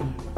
Mm.